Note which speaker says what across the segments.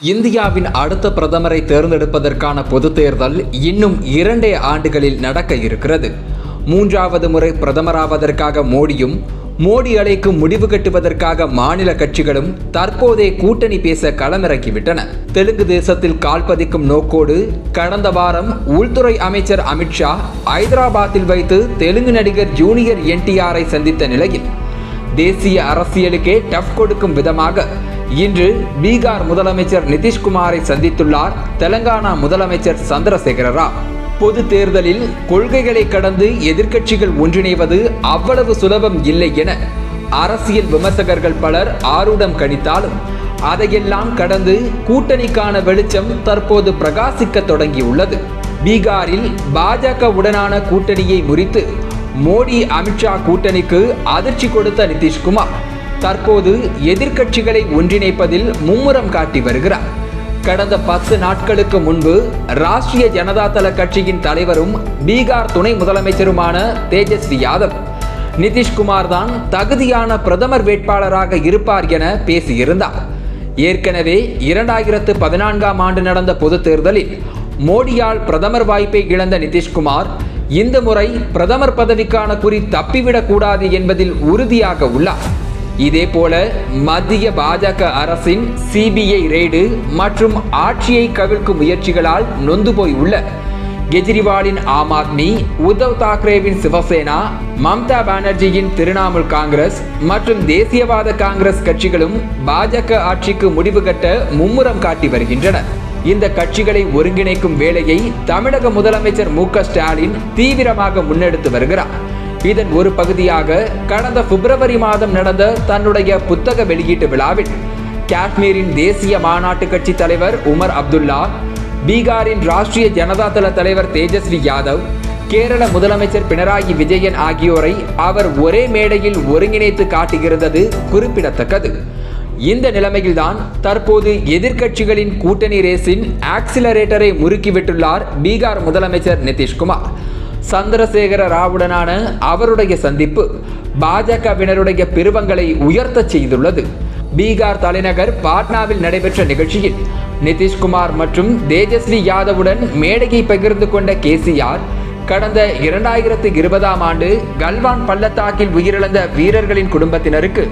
Speaker 1: இந்தியாவின் அடுத்த பிரதமரை தேர்ந்தெடுப்பதற்கான பொதுத் தேர்தல் இன்னும் இரண்டே ஆண்டுகளில் நடக்க இருக்கிறது. மூன்றாவது முறை பிரதமராவதற்காக மோடியும் மோடி அலைக்கு முடிவு கட்டுவதற்காக மாநில கட்சிகளும் தற்போதைய கூட்டணி பேச களமிறக்கிவிட்டன தெலுங்கு தேசத்தில் கால்பதிக்கும் நோக்கோடு கடந்த வாரம் உள்துறை அமைச்சர் அமித்ஷா ஐதராபாத்தில் வைத்து தெலுங்கு நடிகர் ஜூனியர் என்டிஆரை சந்தித்த நிலையில் தேசிய அரசியலுக்கே டஃப் கொடுக்கும் விதமாக இன்று பீகார் முதலமைச்சர் நிதிஷ்குமாரை சந்தித்துள்ளார் தெலங்கானா முதலமைச்சர் சந்திரசேகர ராவ் பொது தேர்தலில் கொள்கைகளை கடந்து எதிர்க்கட்சிகள் ஒன்றிணைவது அவ்வளவு சுலபம் இல்லை என அரசியல் விமர்சகர்கள் பலர் ஆரூடம் கணித்தாலும் அதையெல்லாம் கடந்து கூட்டணிக்கான வெளிச்சம் தற்போது பிரகாசிக்க தொடங்கியுள்ளது. பீகாரில் பாஜக உடனான கூட்டணியை முறித்து மோடி அமித்ஷா கூட்டணிக்கு அதிர்ச்சி கொடுத்த நிதிஷ்குமார். தற்போது எதிர்க்கட்சிகளை ஒன்றிணைப்பதில் மும்முரம் காட்டி வருகிறார். கடந்த பத்து நாட்களுக்கு முன்பு ராஷ்டிரிய ஜனதா தள கட்சியின் தலைவரும் பீகார் துணை முதலமைச்சருமான தேஜஸ்வி யாதவ் நிதிஷ்குமார் தான் தகுதியான பிரதமர் வேட்பாளராக இருப்பார் என பேசியிருந்தார். ஏற்கனவே இரண்டாயிரத்து பதினான்காம் ஆண்டு நடந்த பொதுத் தேர்தலில் மோடியால் பிரதமர் வாய்ப்பை இழந்த நிதிஷ்குமார் இந்த முறை பிரதமர் பதவிக்கான குறி தப்பிவிடக்கூடாது என்பதில் உறுதியாக உள்ளார். இதேபோல மத்திய பாஜக அரசின் சிபிஐ ரெய்டு மற்றும் ஆட்சியை கவிழ்க்கும் முயற்சிகளால் நொந்து போய் உள்ள கெஜ்ரிவாலின் ஆம் ஆத்மி உத்தவ் தாக்கரேவின் சிவசேனா மம்தா பானர்ஜியின் திரிணாமுல் காங்கிரஸ் மற்றும் தேசியவாத காங்கிரஸ் கட்சிகளும் பாஜக ஆட்சிக்கு முடிவு கட்ட மும்முரம் காட்டி வருகின்றன. இந்த கட்சிகளை ஒருங்கிணைக்கும் வேலையை தமிழக முதலமைச்சர் மு க ஸ்டாலின் தீவிரமாக முன்னெடுத்து வருகிறார். இதன் ஒரு பகுதியாக கடந்த பிப்ரவரி மாதம் நடந்த தன்னுடைய புத்தக வெளியீட்டு விழாவில் காஷ்மீரின் தேசிய மாநாட்டு கட்சி தலைவர் உமர் அப்துல்லா பீகாரின் ராஷ்டிரிய ஜனதா தள தலைவர் தேஜஸ்வி யாதவ் கேரள முதலமைச்சர் பினராயி விஜயன் ஆகியோரை அவர் ஒரே மேடையில் ஒருங்கிணைத்து காட்டுகிறது குறிப்பிடத்தக்கது. இந்த நிலைமையில்தான் தற்போது எதிர்க்கட்சிகளின் கூட்டணி ரேஸின் ஆக்சிலரேட்டரை முறுக்கிவிட்டுள்ளார் பீகார் முதலமைச்சர் நிதிஷ்குமார். சந்திரசேகர ராவுடனான அவருடைய சந்திப்பு பாஜகவினருடைய பிரிவங்களை உயர்த்தச் செய்துள்ளது. பீகார் தலைநகர் பாட்னாவில் நடைபெற்ற நிகழ்ச்சியில் நிதிஷ்குமார் மற்றும் தேஜஸ்வி யாதவுடன் மேடையை பகிர்ந்து கொண்ட கேசிஆர் கடந்த இரண்டாயிரத்து இருபதாம் ஆண்டு கல்வான் பள்ளத்தாக்கில் உயிரிழந்த வீரர்களின் குடும்பத்தினருக்கு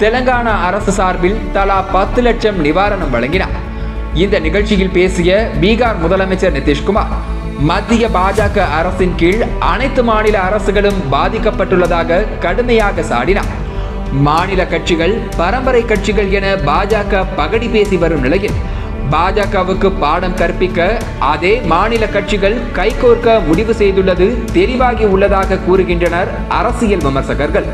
Speaker 1: தெலங்கானா அரசு சார்பில் தலா பத்து லட்சம் நிவாரணம் வழங்கினார். இந்த நிகழ்ச்சியில் பேசிய பீகார் முதலமைச்சர் நிதிஷ்குமார் மத்திய பாஜக அரசின் கீழ் அனைத்து மாநில அரசுகளும் பாதிக்கப்பட்டுள்ளதாக கடுமையாக சாடினார் மாநில கட்சிகள் பரம்பரை கட்சிகள் என பாஜக பகடி பேசி வரும் நிலையில் பாஜகவுக்கு பாடம் கற்பிக்க அதே மாநில கட்சிகள் கைகோர்க்க முடிவு செய்துள்ளது தெளிவாகி உள்ளதாக கூறுகின்றனர் அரசியல் விமர்சகர்கள்.